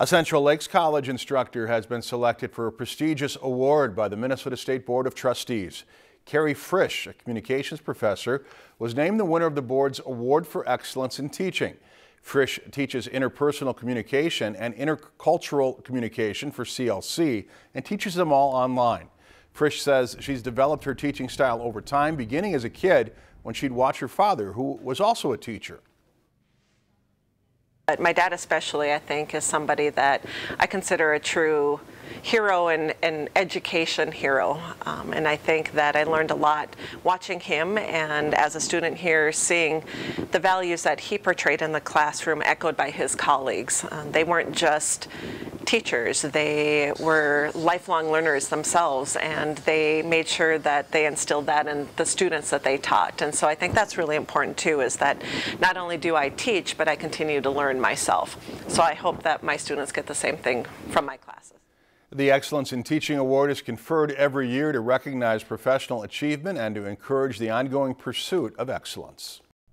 A Central Lakes College instructor has been selected for a prestigious award by the Minnesota State Board of Trustees. Kari Frisch, a communications professor, was named the winner of the board's Award for Excellence in Teaching. Frisch teaches interpersonal communication and intercultural communication for CLC and teaches them all online. Frisch says she's developed her teaching style over time, beginning as a kid when she'd watch her father, who was also a teacher. But my dad especially, I think, is somebody that I consider a true hero and an education hero. Um, and I think that I learned a lot watching him and as a student here seeing the values that he portrayed in the classroom echoed by his colleagues. Um, they weren't just teachers. They were lifelong learners themselves, and they made sure that they instilled that in the students that they taught. And so I think that's really important too, is that not only do I teach, but I continue to learn myself. So I hope that my students get the same thing from my classes. The Excellence in Teaching Award is conferred every year to recognize professional achievement and to encourage the ongoing pursuit of excellence.